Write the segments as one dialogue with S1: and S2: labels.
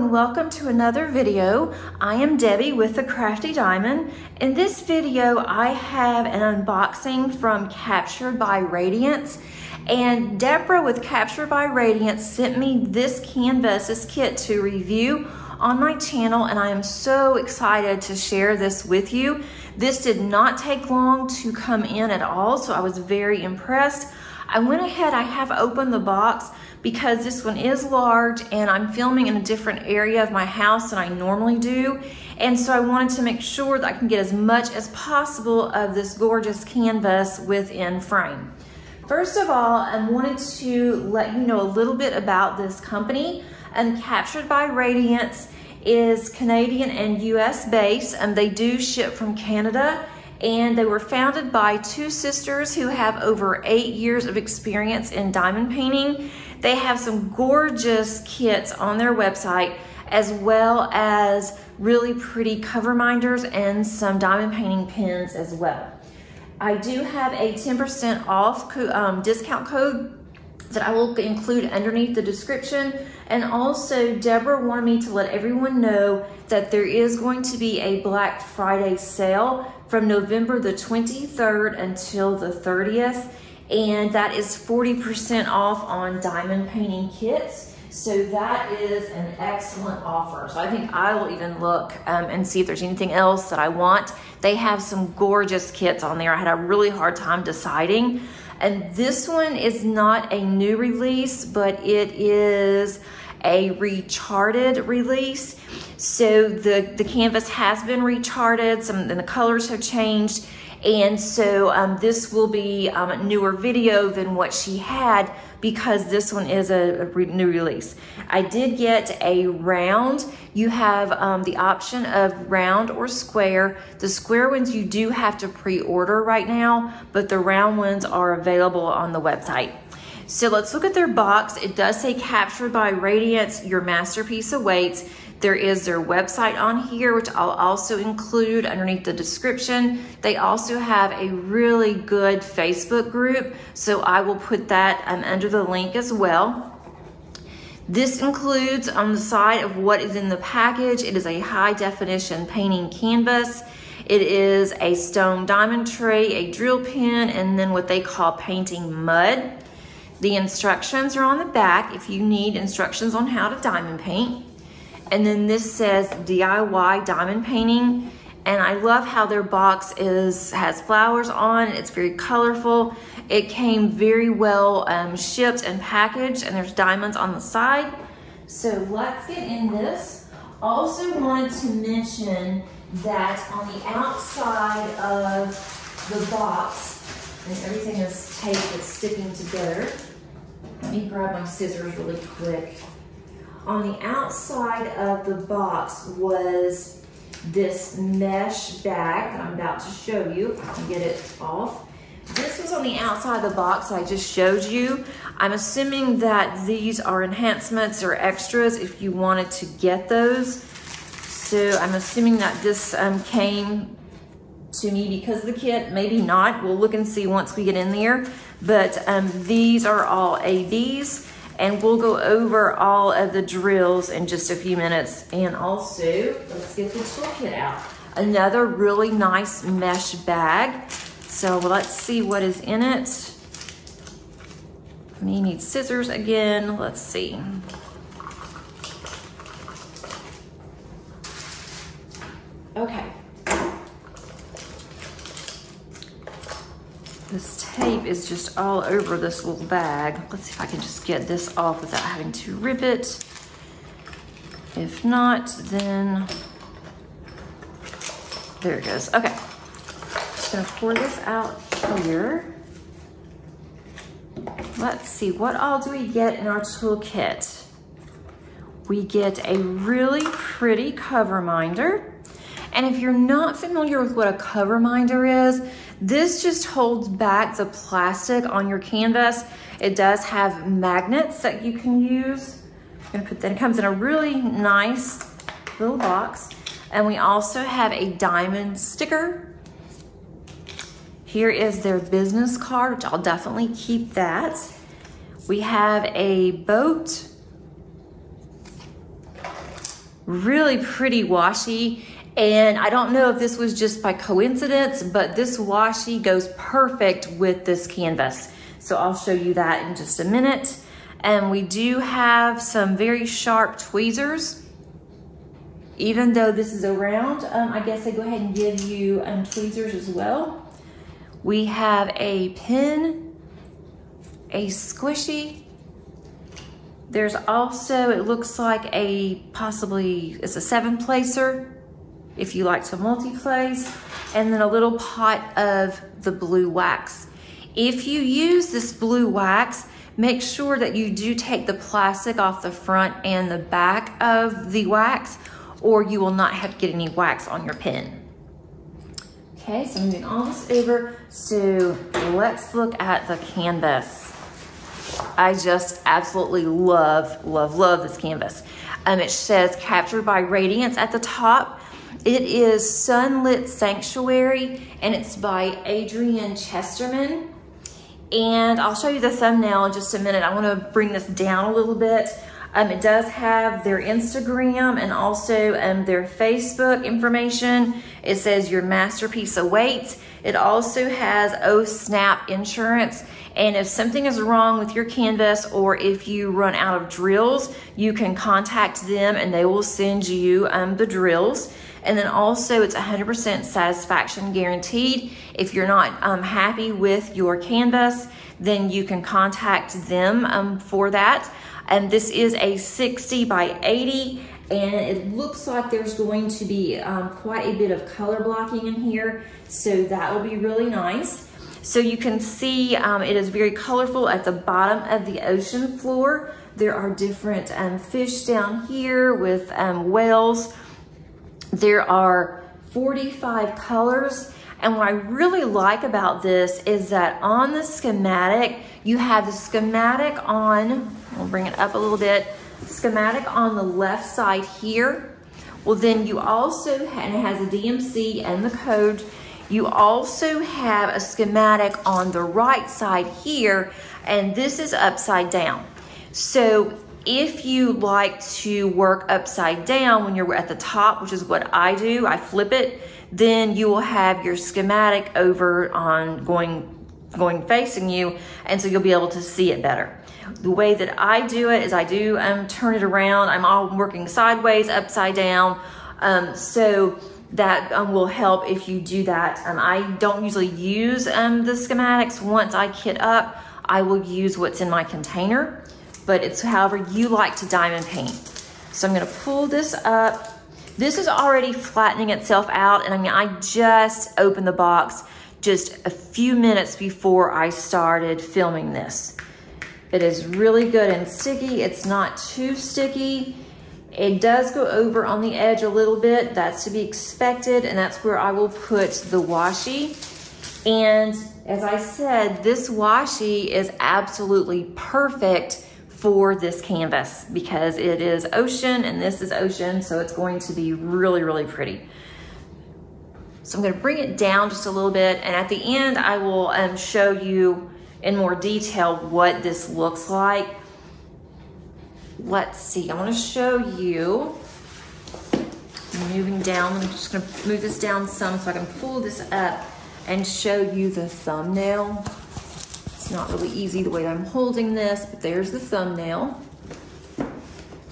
S1: and welcome to another video. I am Debbie with The Crafty Diamond. In this video, I have an unboxing from Captured by Radiance. And Deborah with Captured by Radiance sent me this canvas, this kit to review on my channel and I am so excited to share this with you. This did not take long to come in at all, so I was very impressed. I went ahead, I have opened the box because this one is large and I'm filming in a different area of my house than I normally do. And so I wanted to make sure that I can get as much as possible of this gorgeous canvas within frame. First of all, I wanted to let you know a little bit about this company and Captured by Radiance is Canadian and US based and they do ship from Canada and they were founded by two sisters who have over eight years of experience in diamond painting. They have some gorgeous kits on their website as well as really pretty cover minders and some diamond painting pins as well. I do have a 10% off um, discount code that I will include underneath the description. And also Deborah wanted me to let everyone know that there is going to be a Black Friday sale from November the 23rd until the 30th. And that is 40% off on diamond painting kits. So that is an excellent offer. So I think I will even look um, and see if there's anything else that I want. They have some gorgeous kits on there. I had a really hard time deciding. And this one is not a new release, but it is a recharted release. So the, the canvas has been recharted, some and the colors have changed. And so um, this will be um, a newer video than what she had because this one is a, a re new release. I did get a round. You have um, the option of round or square. The square ones you do have to pre-order right now, but the round ones are available on the website. So let's look at their box. It does say captured by Radiance, your masterpiece awaits. There is their website on here, which I'll also include underneath the description. They also have a really good Facebook group, so I will put that um, under the link as well. This includes on the side of what is in the package, it is a high definition painting canvas. It is a stone diamond tray, a drill pin, and then what they call painting mud. The instructions are on the back if you need instructions on how to diamond paint. And then this says DIY diamond painting. And I love how their box is has flowers on. It's very colorful. It came very well um, shipped and packaged and there's diamonds on the side. So let's get in this. Also wanted to mention that on the outside of the box, and everything is taped, it's sticking together. Let me grab my scissors really quick on the outside of the box was this mesh bag that I'm about to show you, if I can get it off. This was on the outside of the box I just showed you. I'm assuming that these are enhancements or extras if you wanted to get those. So I'm assuming that this um, came to me because the kit, maybe not. We'll look and see once we get in there. But um, these are all ABs and we'll go over all of the drills in just a few minutes. And also, let's get the toolkit out. Another really nice mesh bag. So let's see what is in it. Me need scissors again. Let's see. Okay. This tape is just all over this little bag. Let's see if I can just get this off without having to rip it. If not, then there it goes. Okay, just gonna pour this out here. Let's see, what all do we get in our toolkit? We get a really pretty cover minder. And if you're not familiar with what a cover minder is, this just holds back the plastic on your canvas. It does have magnets that you can use. I'm gonna put that, it comes in a really nice little box. And we also have a diamond sticker. Here is their business card, which I'll definitely keep that. We have a boat really pretty washi. And I don't know if this was just by coincidence, but this washi goes perfect with this canvas. So I'll show you that in just a minute. And we do have some very sharp tweezers. Even though this is around, um, I guess I go ahead and give you um, tweezers as well. We have a pin, a squishy. There's also, it looks like a possibly, it's a seven placer if you like to multi-place, and then a little pot of the blue wax. If you use this blue wax, make sure that you do take the plastic off the front and the back of the wax or you will not have to get any wax on your pen. Okay, so moving all this over. So let's look at the canvas. I just absolutely love, love, love this canvas. Um, it says captured by radiance at the top. It is Sunlit Sanctuary and it's by Adrian Chesterman. And I'll show you the thumbnail in just a minute. I wanna bring this down a little bit. Um, it does have their Instagram and also um, their Facebook information. It says your masterpiece awaits. It also has Oh Snap insurance. And if something is wrong with your canvas or if you run out of drills, you can contact them and they will send you um, the drills. And then also it's 100% satisfaction guaranteed. If you're not um, happy with your canvas, then you can contact them um, for that. And this is a 60 by 80 and it looks like there's going to be um, quite a bit of color blocking in here. So that will be really nice. So you can see um, it is very colorful at the bottom of the ocean floor. There are different um, fish down here with um, whales. There are 45 colors. And what I really like about this is that on the schematic, you have the schematic on, we'll bring it up a little bit, schematic on the left side here. Well, then you also, and it has a DMC and the code, you also have a schematic on the right side here, and this is upside down. So if you like to work upside down when you're at the top, which is what I do, I flip it, then you will have your schematic over on going going facing you and so you'll be able to see it better. The way that I do it is I do um, turn it around. I'm all working sideways, upside down. Um, so that um, will help if you do that. Um, I don't usually use um, the schematics. Once I kit up, I will use what's in my container but it's however you like to diamond paint. So I'm gonna pull this up. This is already flattening itself out and I mean, I just opened the box just a few minutes before I started filming this. It is really good and sticky. It's not too sticky. It does go over on the edge a little bit. That's to be expected, and that's where I will put the washi. And as I said, this washi is absolutely perfect for this canvas because it is ocean and this is ocean, so it's going to be really, really pretty. So I'm gonna bring it down just a little bit and at the end I will um, show you in more detail what this looks like. Let's see, I wanna show you, moving down, I'm just gonna move this down some so I can pull this up and show you the thumbnail not really easy the way that I'm holding this, but there's the thumbnail. So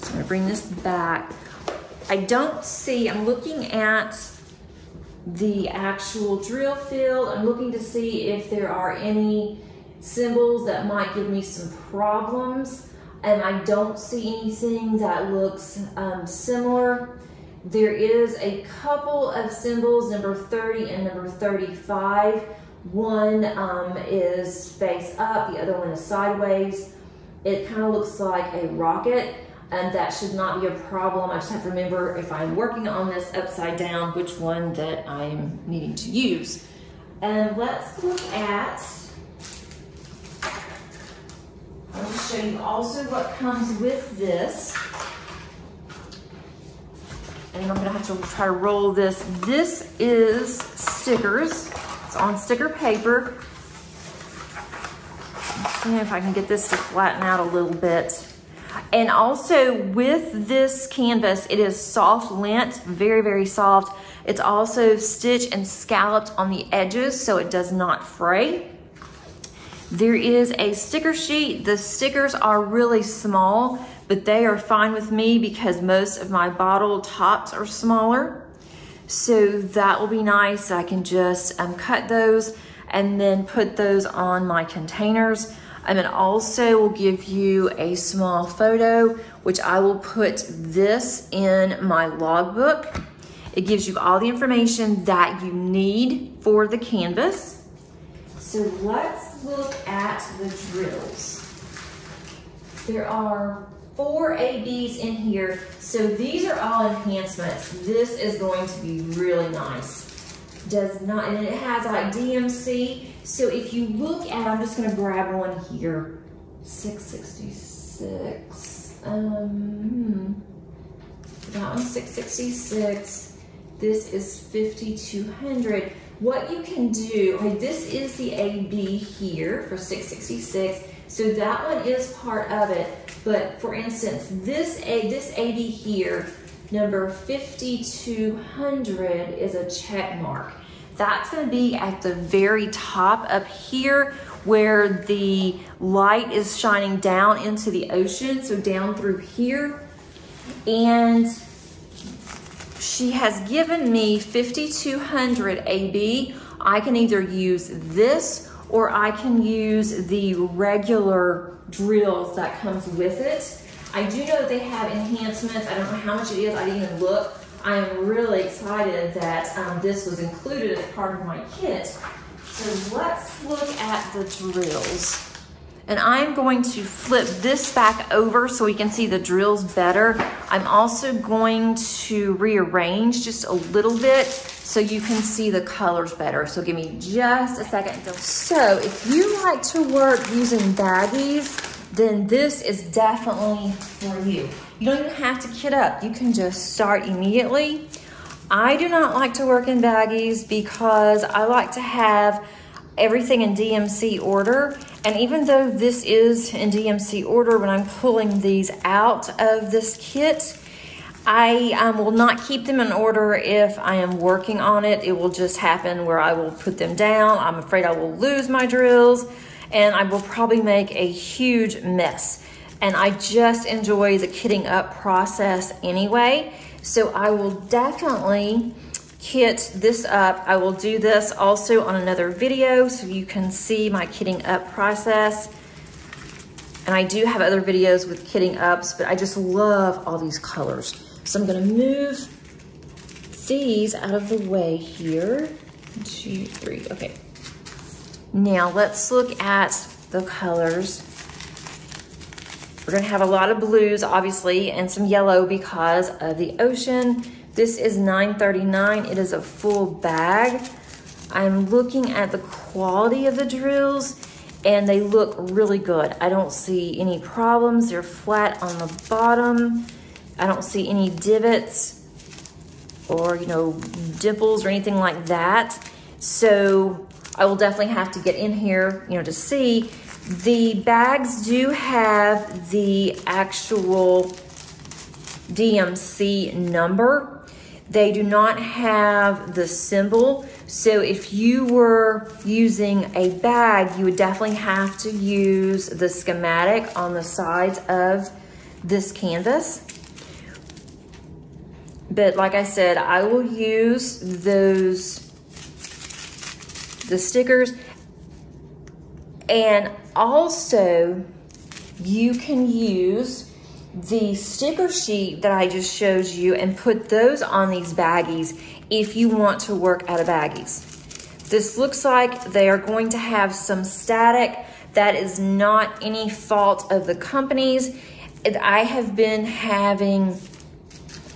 S1: I'm gonna bring this back. I don't see, I'm looking at the actual drill field. I'm looking to see if there are any symbols that might give me some problems. And I don't see anything that looks um, similar. There is a couple of symbols, number 30 and number 35, one um, is face up, the other one is sideways. It kind of looks like a rocket and that should not be a problem. I just have to remember if I'm working on this upside down, which one that I'm needing to use. And let's look at, going to show you also what comes with this. And I'm gonna have to try to roll this. This is stickers. It's on sticker paper. Let's see if I can get this to flatten out a little bit. And also with this canvas, it is soft lint, very, very soft. It's also stitched and scalloped on the edges so it does not fray. There is a sticker sheet. The stickers are really small, but they are fine with me because most of my bottle tops are smaller. So that will be nice. I can just um, cut those and then put those on my containers. And then also will give you a small photo, which I will put this in my logbook. It gives you all the information that you need for the canvas. So let's look at the drills. There are four ABs in here. So these are all enhancements. This is going to be really nice. Does not, and it has like DMC. So if you look at, I'm just gonna grab one here. 666, um, hmm. that one's 666. This is 5200. What you can do, okay, this is the AB here for 666. So that one is part of it. But for instance, this A, this AB here, number 5200 is a check mark. That's gonna be at the very top up here where the light is shining down into the ocean, so down through here. And she has given me 5200 AB. I can either use this or I can use the regular drills that comes with it. I do know that they have enhancements. I don't know how much it is. I didn't even look. I am really excited that um, this was included as part of my kit. So let's look at the drills. And I'm going to flip this back over so we can see the drills better. I'm also going to rearrange just a little bit so you can see the colors better. So give me just a second. So if you like to work using baggies, then this is definitely for you. You don't even have to kit up. You can just start immediately. I do not like to work in baggies because I like to have everything in DMC order. And even though this is in DMC order, when I'm pulling these out of this kit, I um, will not keep them in order if I am working on it. It will just happen where I will put them down. I'm afraid I will lose my drills and I will probably make a huge mess. And I just enjoy the kitting up process anyway. So I will definitely kit this up. I will do this also on another video so you can see my kitting up process. And I do have other videos with kitting ups, but I just love all these colors. So I'm gonna move these out of the way here. One, two, three, okay. Now let's look at the colors. We're gonna have a lot of blues, obviously, and some yellow because of the ocean. This is $9.39. It is a full bag. I'm looking at the quality of the drills and they look really good. I don't see any problems. They're flat on the bottom. I don't see any divots or, you know, dimples or anything like that. So I will definitely have to get in here, you know, to see. The bags do have the actual DMC number. They do not have the symbol. So if you were using a bag, you would definitely have to use the schematic on the sides of this canvas. But like I said, I will use those, the stickers. And also, you can use the sticker sheet that I just showed you and put those on these baggies if you want to work out of baggies. This looks like they are going to have some static. That is not any fault of the companies. I have been having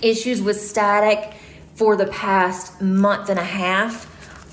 S1: issues with static for the past month and a half.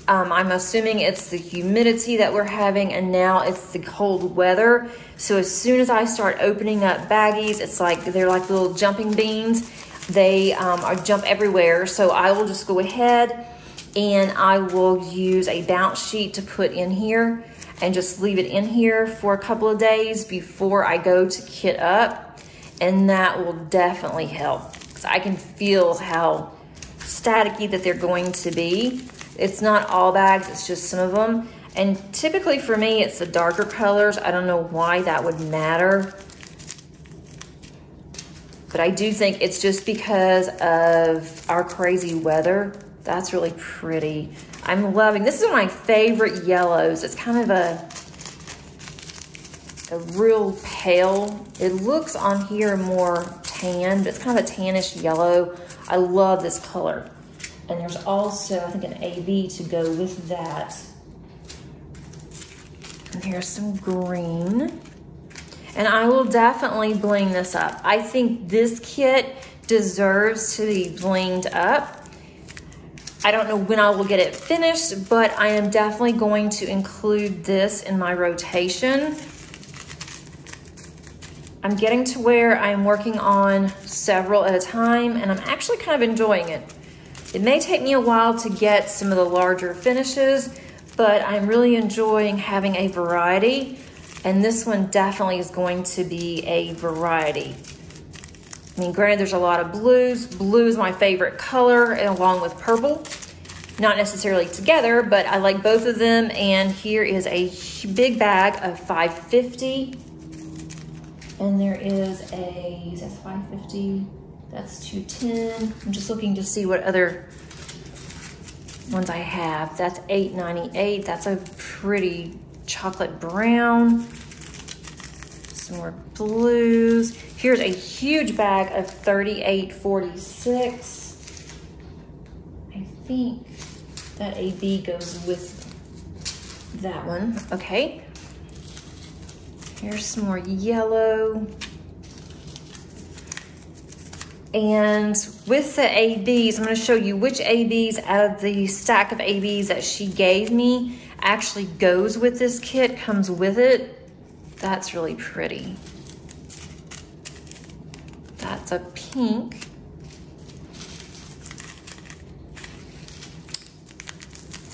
S1: Um, I'm assuming it's the humidity that we're having and now it's the cold weather. So as soon as I start opening up baggies, it's like they're like little jumping beans. They um, are jump everywhere. So I will just go ahead and I will use a bounce sheet to put in here and just leave it in here for a couple of days before I go to kit up. and that will definitely help because I can feel how staticky that they're going to be. It's not all bags, it's just some of them. And typically for me, it's the darker colors. I don't know why that would matter. But I do think it's just because of our crazy weather. That's really pretty. I'm loving, this is one of my favorite yellows. It's kind of a, a real pale. It looks on here more tan, but it's kind of a tannish yellow. I love this color. And there's also, I think, an AB to go with that. And here's some green. And I will definitely bling this up. I think this kit deserves to be blinged up. I don't know when I will get it finished, but I am definitely going to include this in my rotation. I'm getting to where I'm working on several at a time and I'm actually kind of enjoying it. It may take me a while to get some of the larger finishes, but I'm really enjoying having a variety. And this one definitely is going to be a variety. I mean, granted, there's a lot of blues. Blue is my favorite color, and along with purple. Not necessarily together, but I like both of them. And here is a big bag of 550. And there is a, is that 550? That's 210. I'm just looking to see what other ones I have. That's 898. That's a pretty chocolate brown. Some more blues. Here's a huge bag of 3846. I think that AB goes with that one. Okay. Here's some more yellow. And with the ABs, I'm gonna show you which ABs out of the stack of ABs that she gave me actually goes with this kit, comes with it. That's really pretty. That's a pink.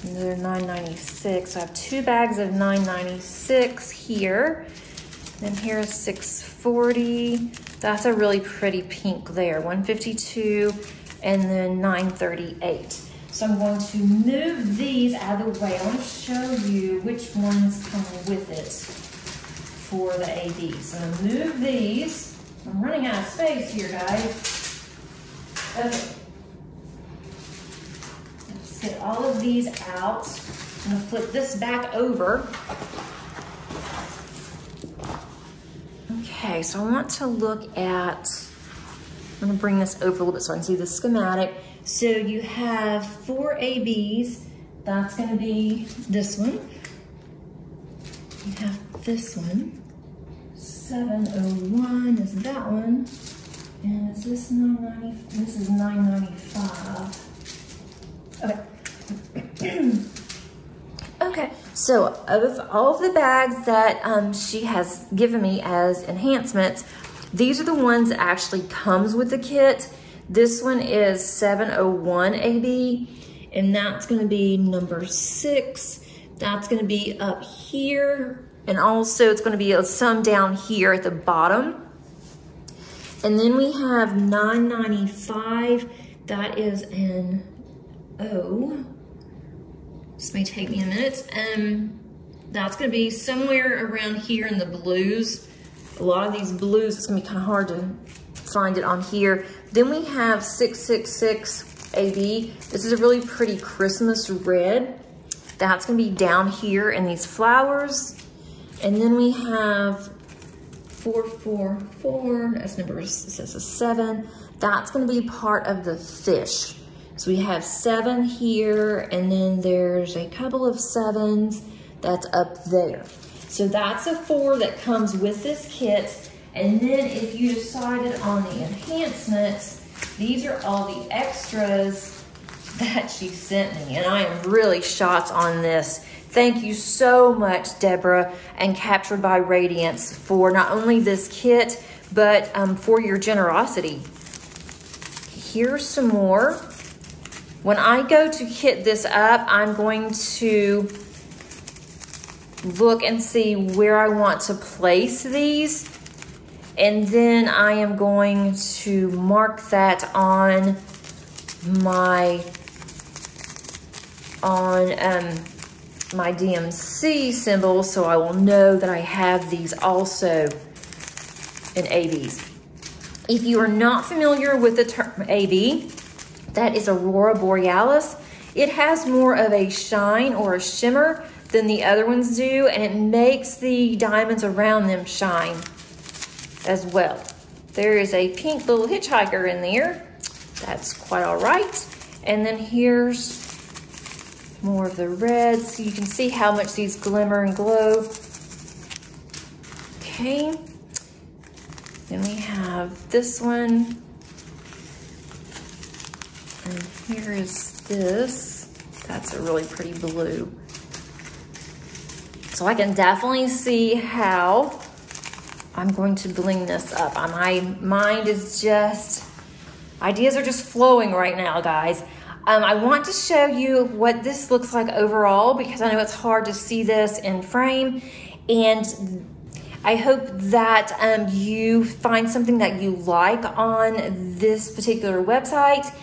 S1: Another 996. So I have two bags of 996 here. Then here's 640. That's a really pretty pink there, 152 and then 938. So I'm going to move these out of the way. I want to show you which ones come with it for the AB. So I'm gonna move these. I'm running out of space here, guys. Okay. Let's get all of these out. I'm gonna flip this back over. Okay, so I want to look at, I'm gonna bring this over a little bit so I can see the schematic. So you have four ABs. That's gonna be this one. You have this one. 701 is that one. And is this 990? This is 995. Okay. Okay, so of all of the bags that um, she has given me as enhancements, these are the ones that actually comes with the kit. This one is 701 AB, and that's gonna be number six. That's gonna be up here, and also it's gonna be some down here at the bottom. And then we have 995, that is an O. This may take me a minute. Um, that's gonna be somewhere around here in the blues. A lot of these blues, it's gonna be kind of hard to find it on here. Then we have 666 AB. This is a really pretty Christmas red. That's gonna be down here in these flowers. And then we have 444, that's number, it says a seven. That's gonna be part of the fish. So we have seven here, and then there's a couple of sevens that's up there. So that's a four that comes with this kit. And then if you decided on the enhancements, these are all the extras that she sent me. And I am really shocked on this. Thank you so much, Deborah and Captured by Radiance for not only this kit, but um, for your generosity. Here's some more. When I go to kit this up, I'm going to look and see where I want to place these. And then I am going to mark that on my on um, my DMC symbol so I will know that I have these also in ABs. If you are not familiar with the term AB, that is Aurora Borealis. It has more of a shine or a shimmer than the other ones do, and it makes the diamonds around them shine as well. There is a pink little hitchhiker in there. That's quite all right. And then here's more of the red, so you can see how much these glimmer and glow. Okay. Then we have this one. And here is this. That's a really pretty blue. So I can definitely see how I'm going to bling this up. My mind is just, ideas are just flowing right now, guys. Um, I want to show you what this looks like overall because I know it's hard to see this in frame. And I hope that um, you find something that you like on this particular website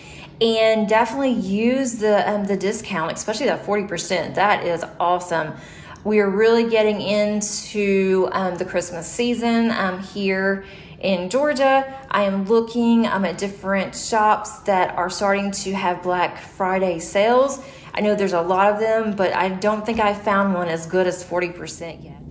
S1: and definitely use the um, the discount, especially that 40%. That is awesome. We are really getting into um, the Christmas season um, here in Georgia. I am looking um, at different shops that are starting to have Black Friday sales. I know there's a lot of them, but I don't think I found one as good as 40% yet.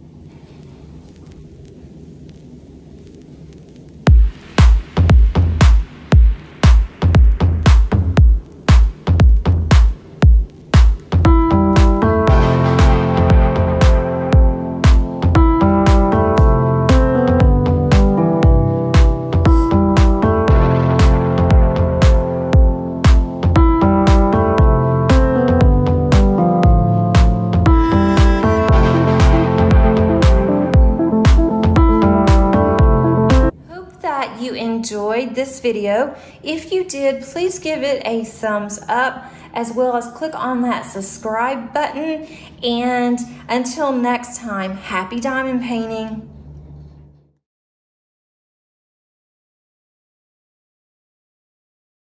S1: Video. If you did, please give it a thumbs up as well as click on that subscribe button. And until next time, happy diamond painting.